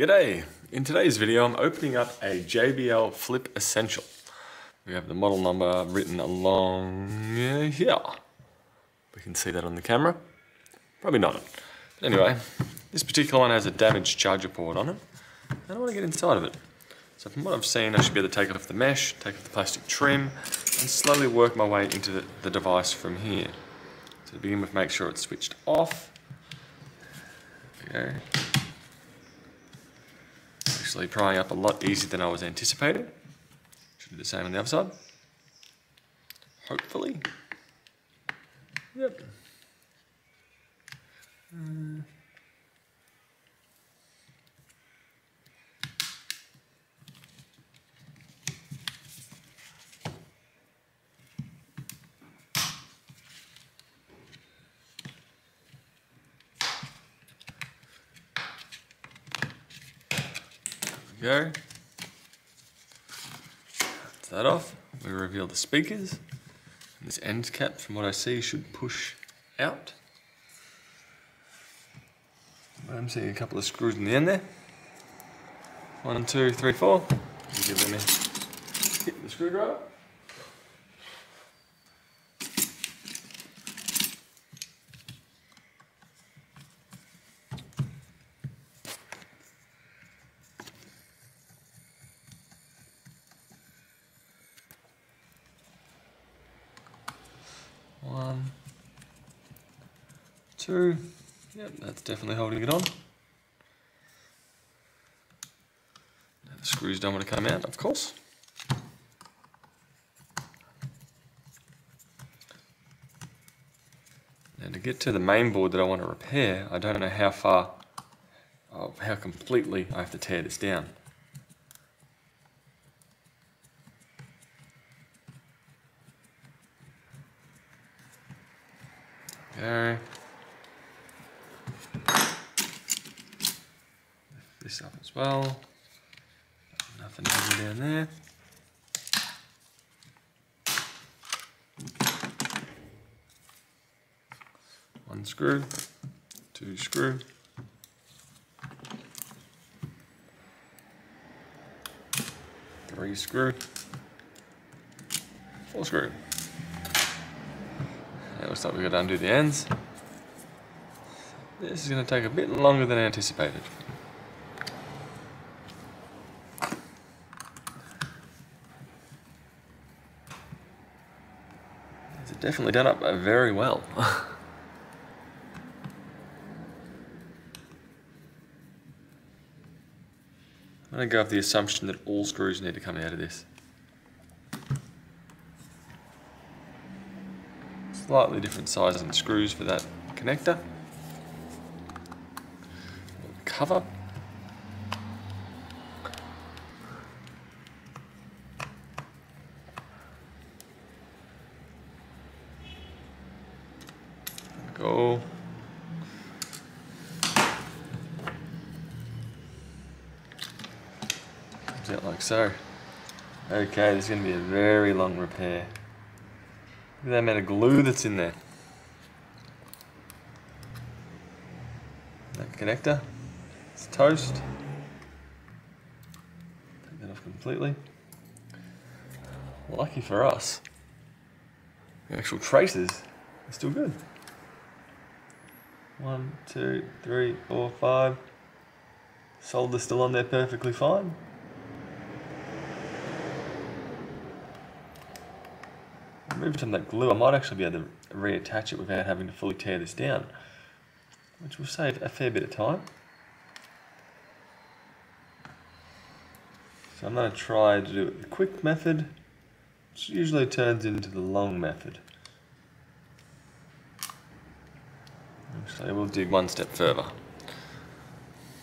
G'day! In today's video I'm opening up a JBL Flip Essential. We have the model number written along here. We can see that on the camera. Probably not. But anyway, this particular one has a damaged charger port on it. And I want to get inside of it. So from what I've seen, I should be able to take off the mesh, take off the plastic trim, and slowly work my way into the, the device from here. So to begin with, make sure it's switched off. There we go actually prying up a lot easier than I was anticipating. Should do the same on the other side. Hopefully. Yep. Uh, go. That's that off. We reveal the speakers. And this end cap, from what I see, should push out. I'm seeing a couple of screws in the end there. One, two, three, four. Give them a hit the screwdriver. Two, yep, that's definitely holding it on. Now the screws don't want to come out, of course. Now to get to the main board that I want to repair, I don't know how far, oh, how completely I have to tear this down. Go. Lift this up as well. Nothing hidden down there. One screw, two screw. Three screw, four screw. It looks like we've got to undo the ends. This is going to take a bit longer than anticipated. It's definitely done up very well. I'm going to go with the assumption that all screws need to come out of this. Slightly different size and screws for that connector. Cover. Go. Comes out like so. Okay, this is going to be a very long repair. Look at that amount of glue that's in there. That connector, it's toast. Take that off completely. Lucky for us, the actual traces are still good. One, two, three, four, five. Solder's still on there perfectly fine. Remove some of that glue, I might actually be able to reattach it without having to fully tear this down, which will save a fair bit of time. So I'm going to try to do it the quick method, which usually turns into the long method. So we'll dig one step further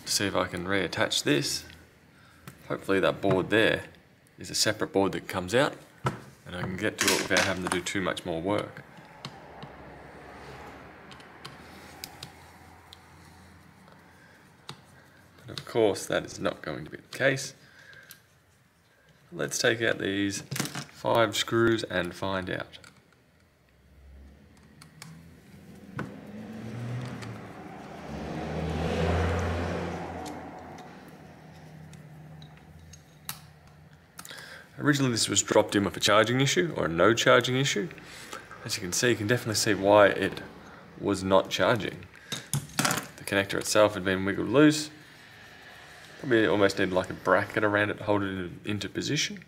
see if I can reattach this. Hopefully that board there is a separate board that comes out and I can get to it without having to do too much more work. But of course that is not going to be the case. Let's take out these five screws and find out. Originally this was dropped in with a charging issue or a no charging issue. As you can see, you can definitely see why it was not charging. The connector itself had been wiggled loose. Probably almost needed like a bracket around it to hold it into position.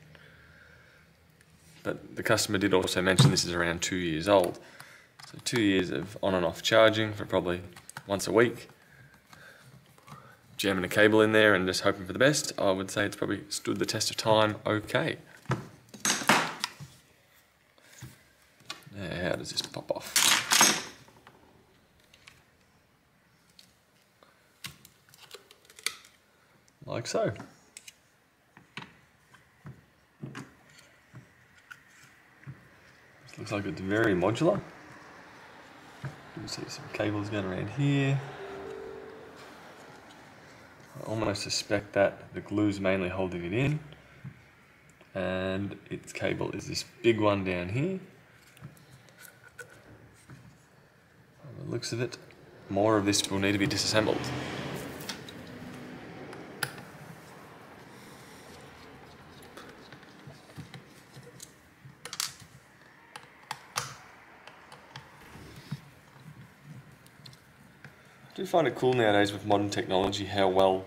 But the customer did also mention this is around two years old. So two years of on and off charging for probably once a week. Jamming a cable in there and just hoping for the best, I would say it's probably stood the test of time okay. Now, how does this pop off? Like so. This looks like it's very modular. You see some cables going around here. I almost suspect that the glue's mainly holding it in. And its cable is this big one down here. By the looks of it, more of this will need to be disassembled. I do find it cool nowadays with modern technology how well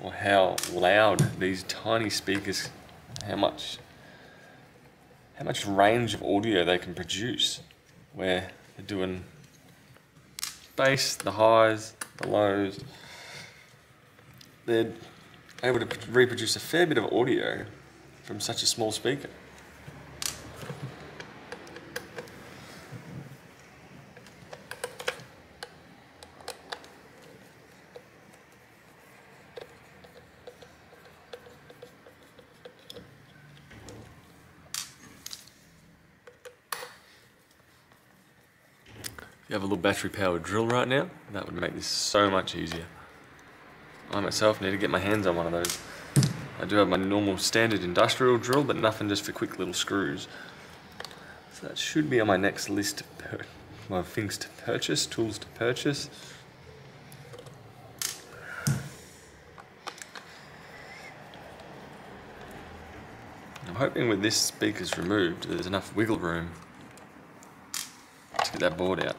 or how loud these tiny speakers, how much how much range of audio they can produce where they're doing the highs, the lows. They're able to reproduce a fair bit of audio from such a small speaker. A little battery powered drill right now, that would make this so much easier. I myself need to get my hands on one of those. I do have my normal standard industrial drill, but nothing just for quick little screws. So that should be on my next list of things to purchase, tools to purchase. I'm hoping with this speakers removed, there's enough wiggle room to get that board out.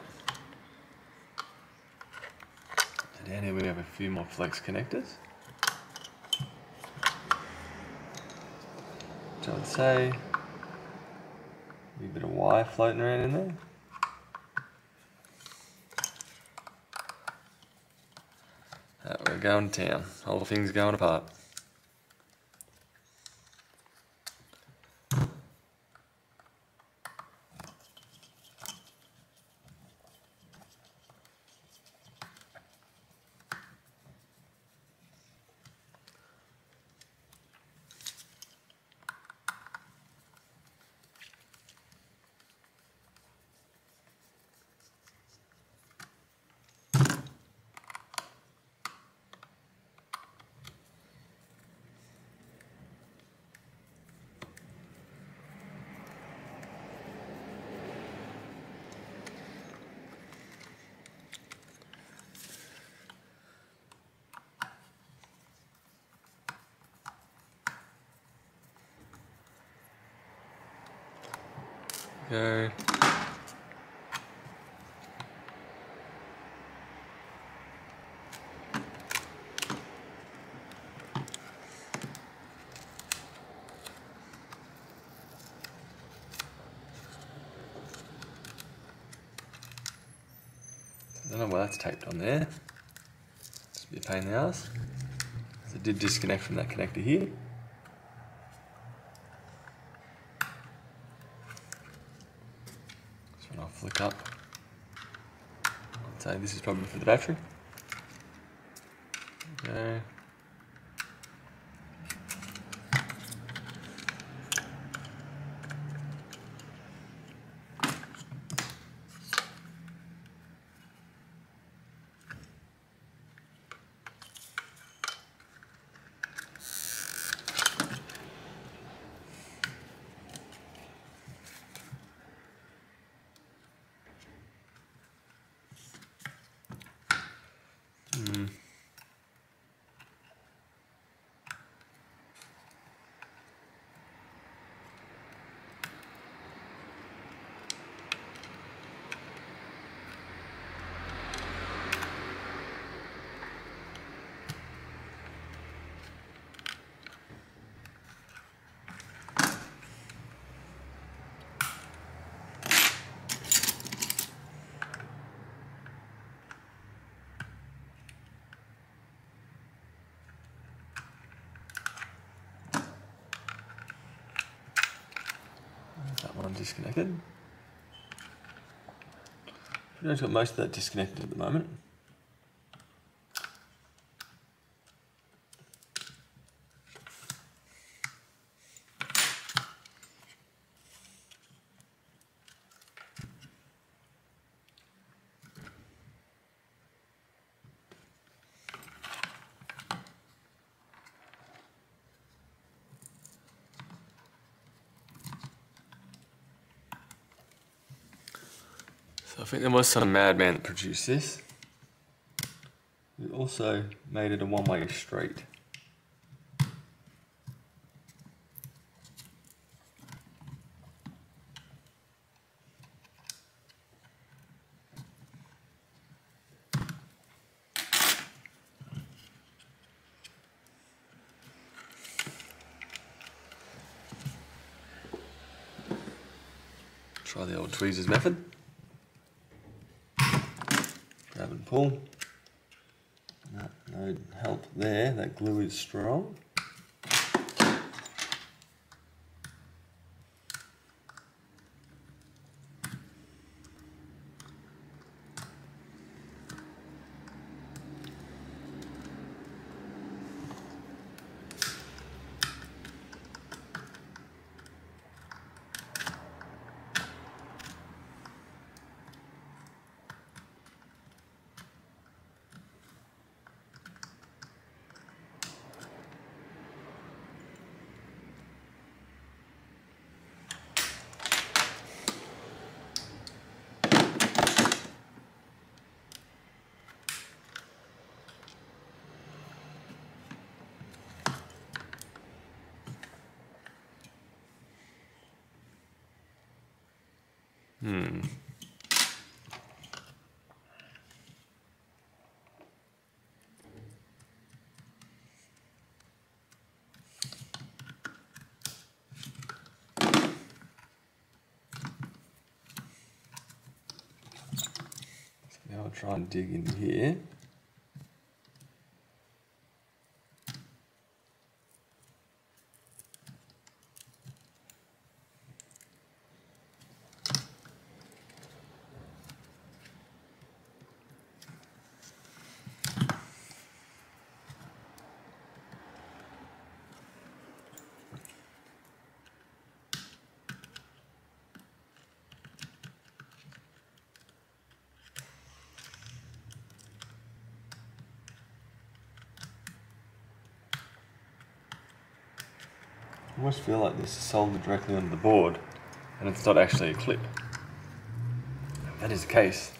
Down here we have a few more flex connectors. Which I would say, a bit of wire floating around in there. we're going to town. All the things going apart. I don't know why that's taped on there. It's a bit of pain in the ass. It did disconnect from that connector here. I'll flick up. I'd this is probably for the battery. Okay. Disconnected. I've got most of that disconnected at the moment. Think there was some madman that produced this. It also made it a one-way street. Try the old tweezers method. No help there, that glue is strong. Hmm. So now I'll try and dig in here. Almost feel like this is soldered directly onto the board and it's not actually a clip. If that is the case,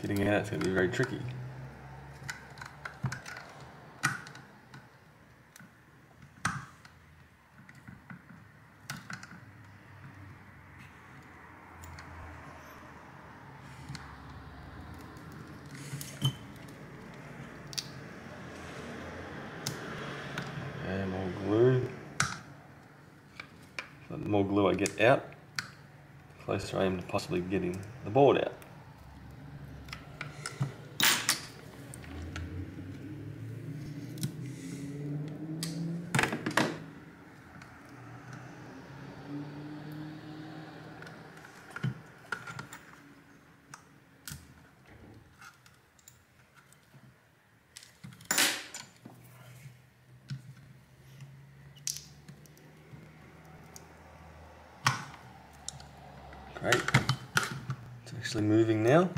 getting it out is going to be very tricky. And more glue. So the more glue I get out, closer I am to possibly getting the board out. Great. It's actually moving now.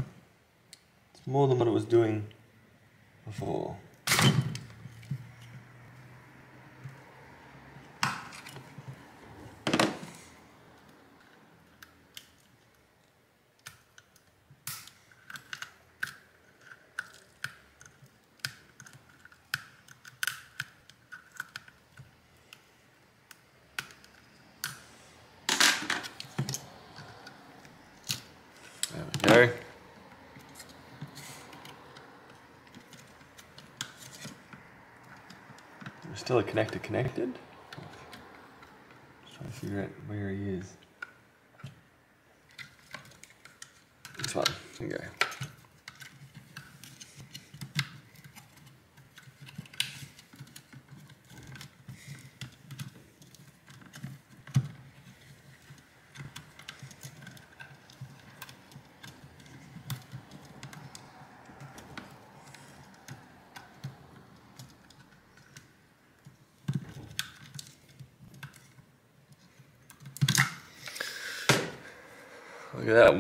It's more than what it was doing before. There. There's still a connector connected. Just trying to figure out where he is. This one. There you go.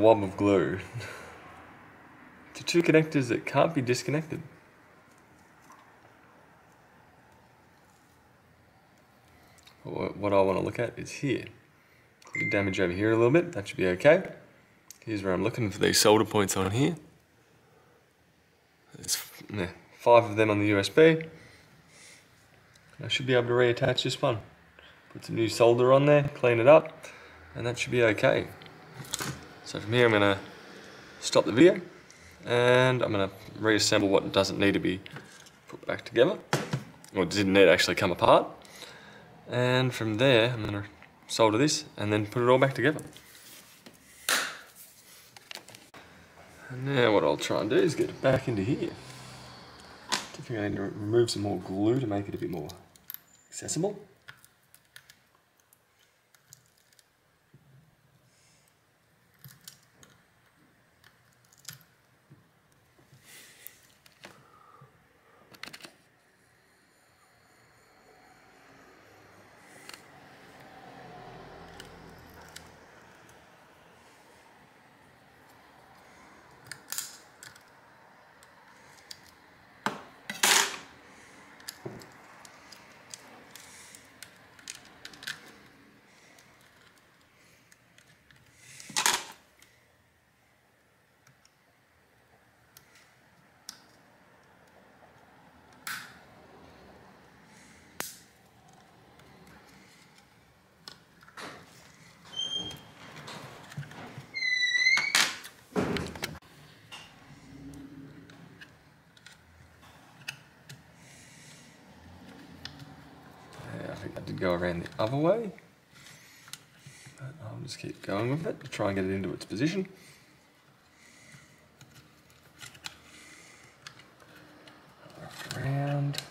At wob of glue. to two connectors that can't be disconnected. What I want to look at is here. Damage over here a little bit, that should be okay. Here's where I'm looking for these solder points on here. There's five of them on the USB. I should be able to reattach this one. Put some new solder on there, clean it up, and that should be okay. So from here I'm going to stop the video and I'm going to reassemble what doesn't need to be put back together or didn't need to actually come apart and from there I'm going to solder this and then put it all back together. And now what I'll try and do is get it back into here. I think I need to remove some more glue to make it a bit more accessible. Did go around the other way. But I'll just keep going with it to try and get it into its position. Around.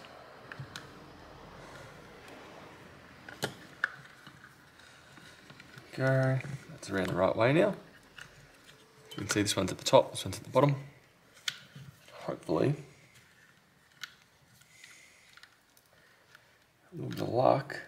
Go. That's around the right way now. You can see this one's at the top, this one's at the bottom. Hopefully the lock.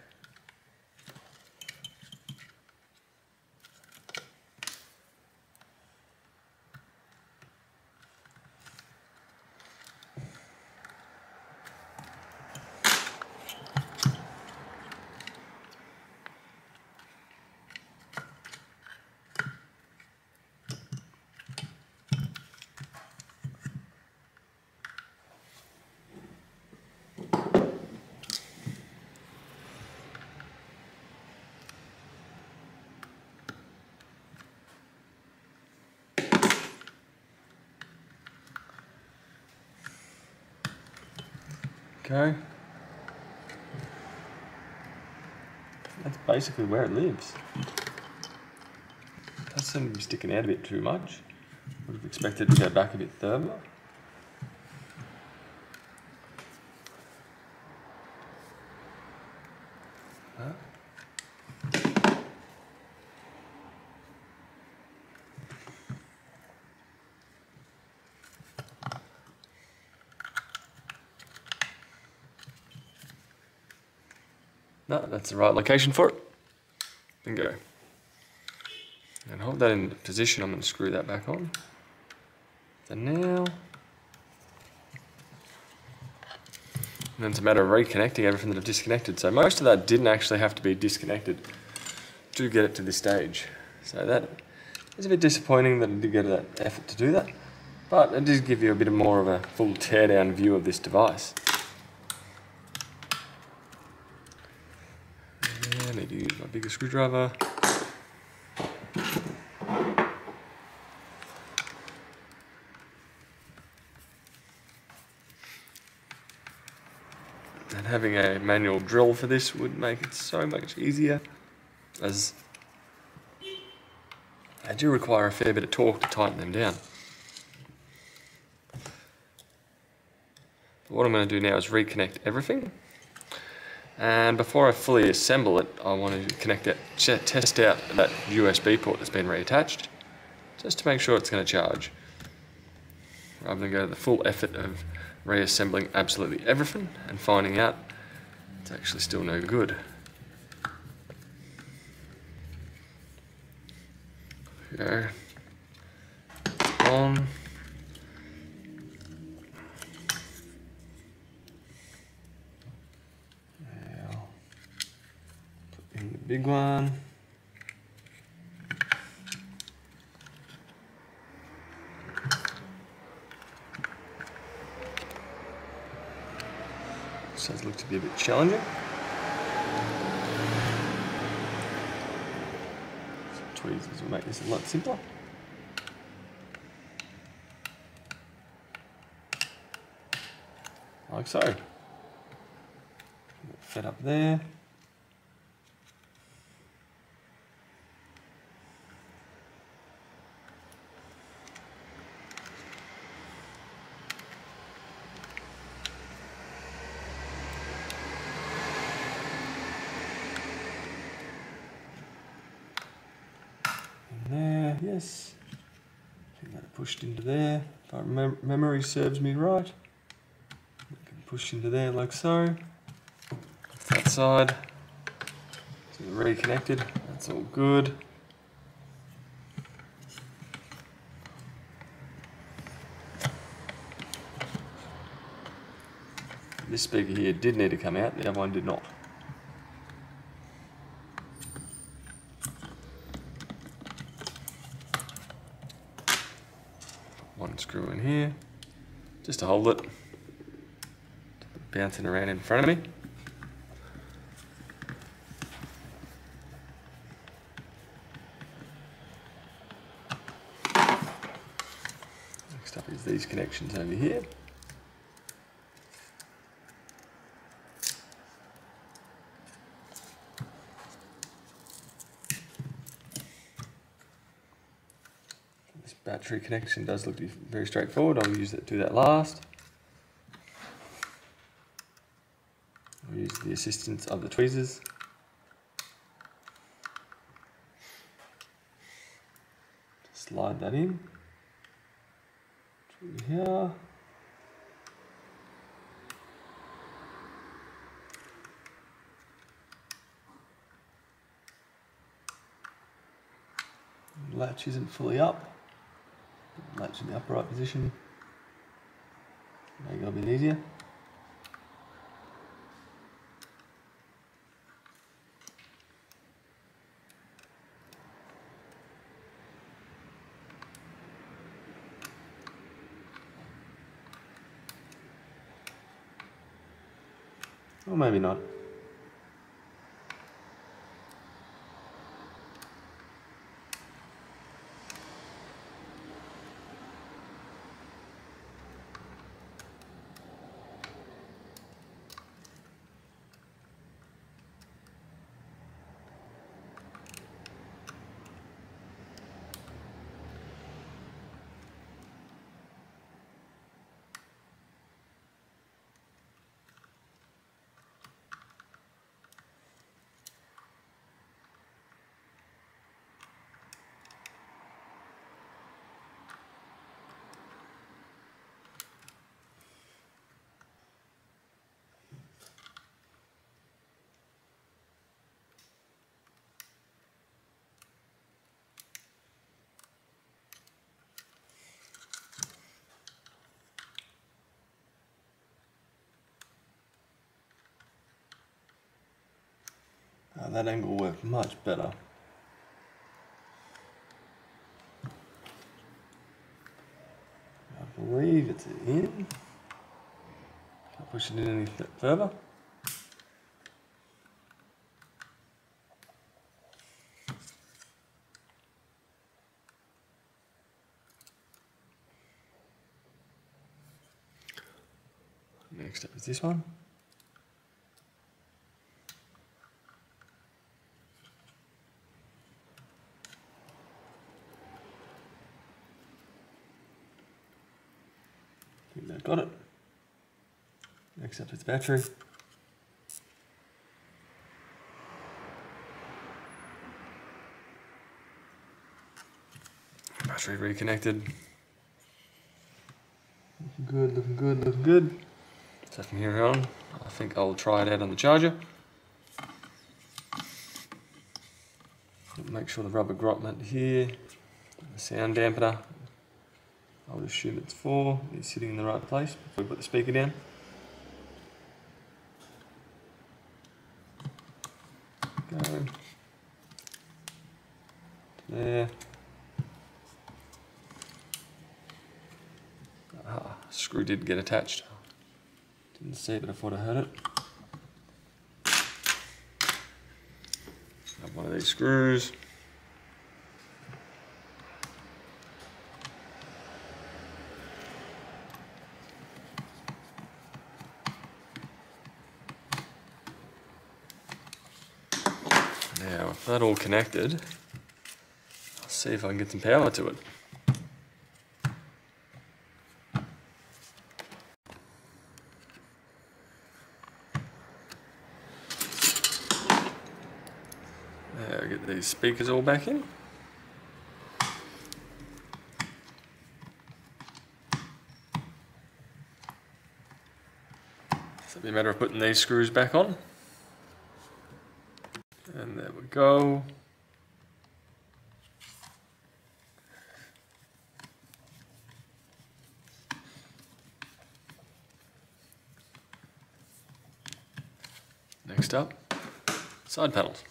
Okay. That's basically where it lives. It does seem to be sticking out a bit too much. Would have expected to go back a bit further. No, that's the right location for it. Bingo. And hold that in position, I'm going to screw that back on. So now... And then it's a matter of reconnecting everything that I've disconnected. So most of that didn't actually have to be disconnected to get it to this stage. So that is a bit disappointing that I did go to that effort to do that. But it does give you a bit more of a full teardown view of this device. use my bigger screwdriver. And having a manual drill for this would make it so much easier as they do require a fair bit of torque to tighten them down. But what I'm going to do now is reconnect everything and before I fully assemble it, I want to connect it, test out that USB port that's been reattached, just to make sure it's going to charge. Rather than go to the full effort of reassembling absolutely everything and finding out it's actually still no good. Go. on. Now, put in the big one. This does to be a bit challenging. tweezers will make this a lot simpler. Like so. Fed up there. Yes. I think that pushed into there. If mem memory serves me right. We can push into there like so. That side. So reconnected. That's all good. This speaker here did need to come out, the other one did not. one screw in here just to hold it. Bouncing around in front of me. Next up is these connections over here battery connection does look very straightforward. I'll use that, do that last. I'll use the assistance of the tweezers. Slide that in. Here. latch isn't fully up latch in the upright position. Make it a bit easier. Or maybe not. That angle worked much better. I believe it's in. Can't push it in any further. Next up is this one. think that got it. Next it's battery. Battery reconnected. Looking good, looking good, looking good. So from here on, I think I'll try it out on the charger. Make sure the rubber grommet here, the sound dampener I would assume it's four. It's sitting in the right place before we put the speaker down. Go. There. Ah, screw did get attached. Didn't see it, but I thought I heard it. Have one of these screws. Now, with that all connected, I'll see if I can get some power to it. There, get these speakers all back in. It'll be a matter of putting these screws back on. And there we go. Next up, side panels.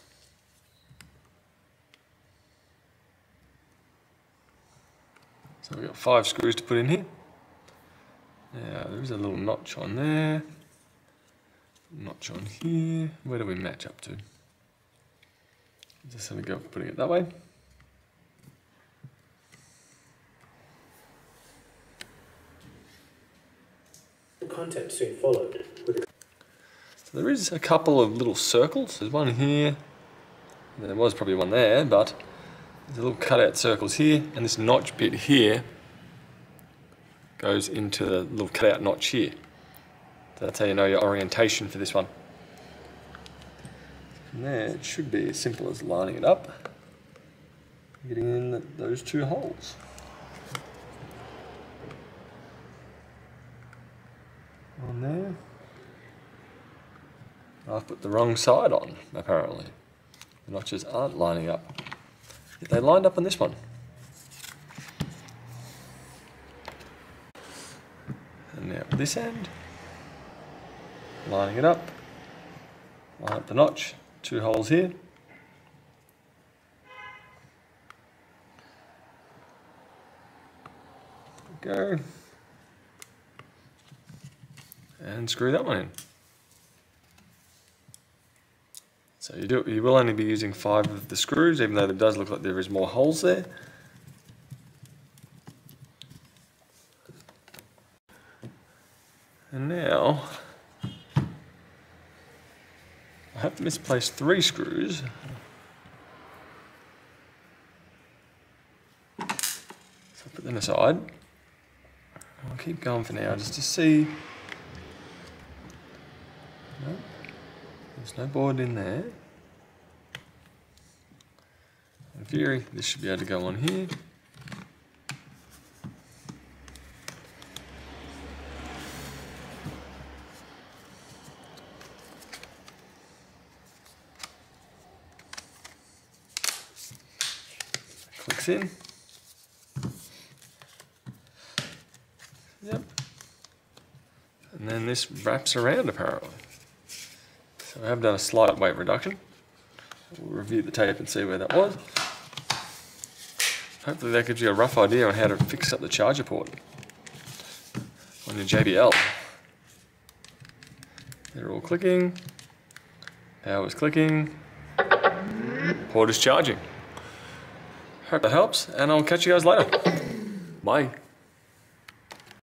So we've got five screws to put in here. Now there's a little notch on there, notch on here. Where do we match up to? Just have a go for putting it that way. The content soon followed. So there is a couple of little circles. There's one here. There was probably one there, but a little cutout circles here, and this notch bit here goes into the little cutout notch here. That's how you know your orientation for this one. And there, it should be as simple as lining it up, getting in those two holes. On there. I've put the wrong side on, apparently. The notches aren't lining up. They lined up on this one. And now this end, lining it up, line up the notch, two holes here. Go. And screw that one in. So you do you will only be using five of the screws, even though it does look like there is more holes there. And now I have misplaced three screws. So I'll put them aside. I'll keep going for now just to see. There's no board in there. In theory, this should be able to go on here. Clicks in. Yep. And then this wraps around apparently. I have done a slight weight reduction. We'll review the tape and see where that was. Hopefully that gives you a rough idea on how to fix up the charger port on your JBL. They're all clicking. Power's clicking. Port is charging. Hope that helps, and I'll catch you guys later. Bye.